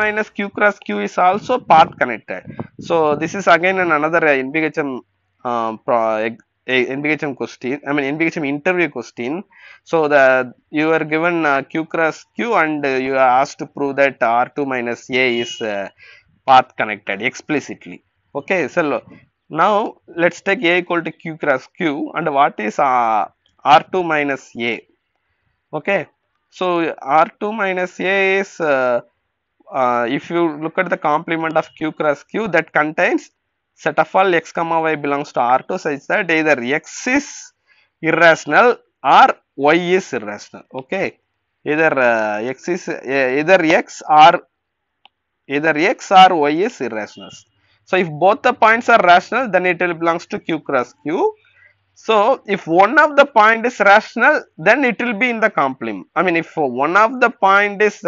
minus q cross q is also path connected. So this is again an another uh, nbhm um, pro- nbhm question i mean nbhm interview question. So the you are given uh, q cross q and uh, you are asked to prove that r2 minus a is uh, path connected explicitly. Okay so now let's take a equal to q cross q and what is uh, r2 minus a? Okay so r2 minus a is uh, if you look at the complement of q cross q that contains set of all x comma y belongs to r2 such that either x is irrational or y is irrational okay? Either uh, x is uh, either x or either x or y is irrational. So if both the points are rational then it will belongs to q cross q. So if one of the point is rational then it will be in the complement. I mean if one of the point is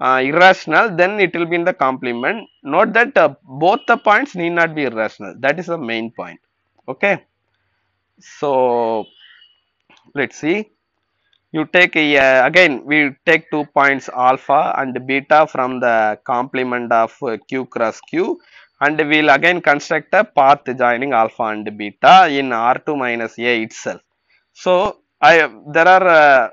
uh, irrational then it will be in the complement. Note that uh, both the points need not be irrational. That is the main point. Okay? So let's see. You take a, uh, again we take two points alpha and beta from the complement of uh, q cross q. And we'll again construct a path joining alpha and beta in r2 minus a itself. So i there are uh,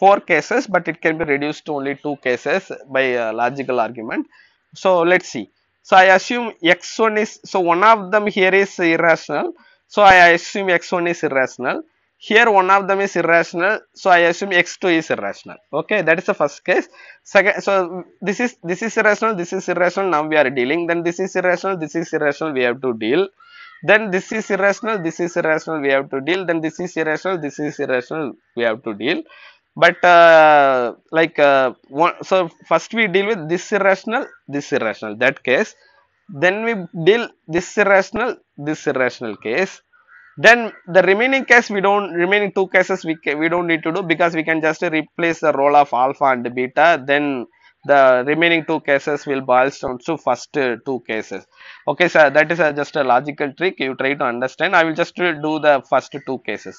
four cases but it can be reduced to only two cases by uh, logical argument. So let's see. So i assume x1 is so one of them here is irrational. So i assume x1 is irrational. Here one of them is irrational. So i assume x2 is irrational. Okay that is the first case. Second so this is this is irrational this is irrational. Now we are dealing. Then this is irrational this is irrational. We have to deal. Then this is irrational this is irrational. We have to deal. Then this is irrational this is irrational. We have to deal but uh, like uh, one, so first we deal with this irrational this irrational that case. Then we deal this irrational this irrational case. Then the remaining case we don't remaining two cases we we don't need to do because we can just replace the role of alpha and beta. Then the remaining two cases will boil down to first two cases. Okay sir that is uh, just a logical trick. You try to understand. I will just do the first two cases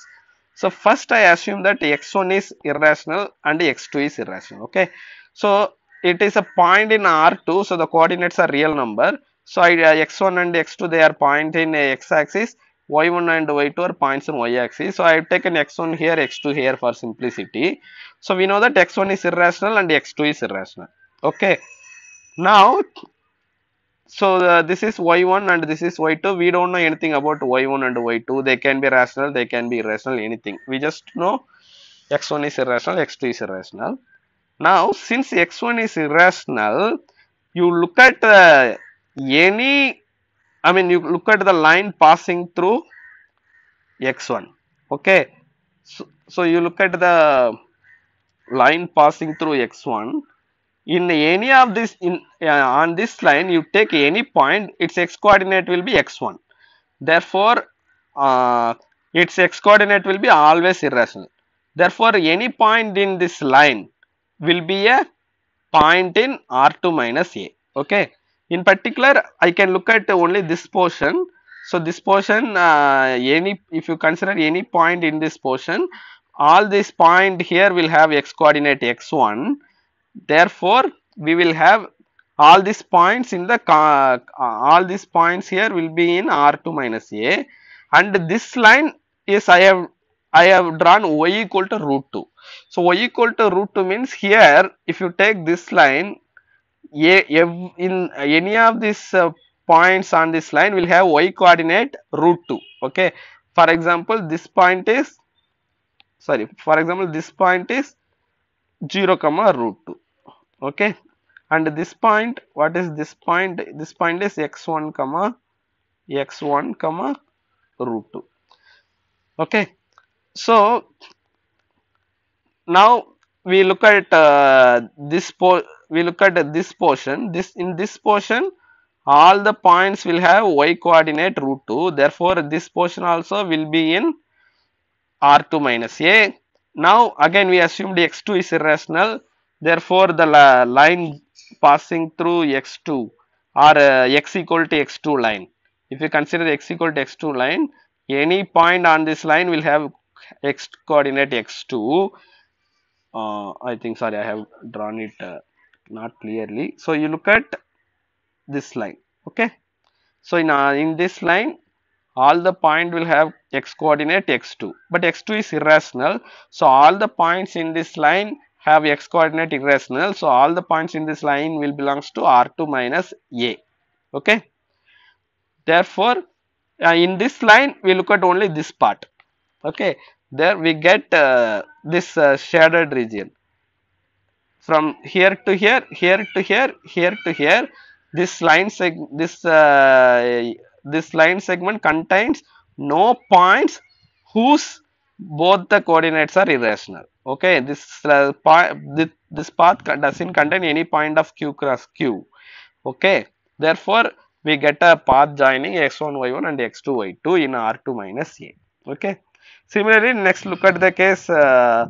so first i assume that x1 is irrational and x2 is irrational okay? So it is a point in r2 so the coordinates are real number. So I, uh, x1 and x2 they are point in uh, x axis. Y1 and y2 are points in y axis. So i have taken x1 here x2 here for simplicity. So we know that x1 is irrational and x2 is irrational okay? Now so uh, this is y1 and this is y2 we don't know anything about y1 and y2 they can be rational they can be irrational anything. We just know x1 is irrational x2 is irrational. Now since x1 is irrational you look at uh, any i mean you look at the line passing through x1 okay? So, so you look at the line passing through x1 in any of this in uh, on this line you take any point its x coordinate will be x1 therefore uh, its x coordinate will be always irrational. Therefore any point in this line will be a point in r2 minus a. Okay? In particular i can look at only this portion. So this portion uh, any if you consider any point in this portion all this point here will have x coordinate x1 therefore we will have all these points in the all these points here will be in r2 minus a. And this line is i have i have drawn y equal to root 2 so y equal to root 2 means here if you take this line a, in any of these uh, points on this line will have y coordinate root 2 okay? For example this point is sorry for example this point is 0 comma root 2 okay. And this point what is this point? This point is x1 comma x1 comma root 2 okay. So now we look at uh, this po we look at this portion. This in this portion all the points will have y coordinate root 2 therefore this portion also will be in r2 minus a. Now again we assumed x2 is irrational therefore the line passing through x2 or uh, x equal to x2 line if you consider x equal to x2 line any point on this line will have x coordinate x2 uh, i think sorry i have drawn it uh, not clearly. So you look at this line, okay. So in, uh, in this line, all the point will have x coordinate x2, but x2 is irrational. So all the points in this line have x coordinate irrational. So all the points in this line will belongs to R2 minus A, okay. Therefore, uh, in this line we look at only this part, okay. There we get uh, this uh, shaded region from here to here, here to here, here to here. This line seg this uh, this line segment contains no points whose both the coordinates are irrational. Okay, this uh, this, path doesn't contain any point of q cross q. Okay, therefore we get a path joining x1 y1 and x2 y2 in R2 minus a. Okay. Similarly, next look at the case uh,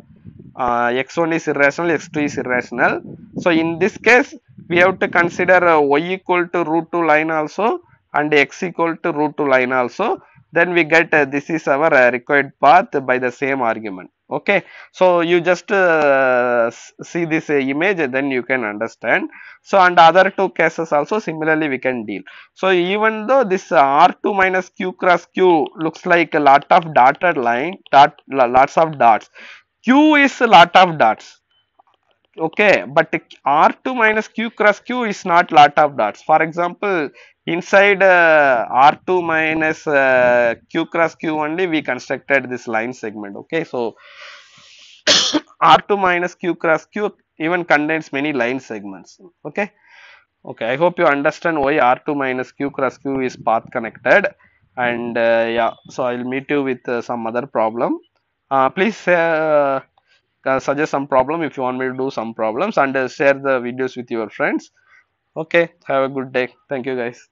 uh, x1 is irrational, x2 is irrational. So, in this case, we have to consider uh, y equal to root 2 line also and x equal to root 2 line also. Then we get uh, this is our uh, required path by the same argument. Okay. So, you just uh, see this uh, image then you can understand. So, and other two cases also similarly we can deal. So, even though this R2 minus Q cross Q looks like a lot of dotted line, dot, lots of dots. Q is a lot of dots okay but r2 minus q cross q is not lot of dots. For example inside uh, r2 minus uh, q cross q only we constructed this line segment okay? So r2 minus q cross q even contains many line segments okay? Okay i hope you understand why r2 minus q cross q is path connected. And uh, yeah so i'll meet you with uh, some other problem. Uh, please uh, suggest some problem if you want me to do some problems and uh, share the videos with your friends. Okay have a good day. Thank you guys